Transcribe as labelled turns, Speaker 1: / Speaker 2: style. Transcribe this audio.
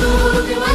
Speaker 1: YouTube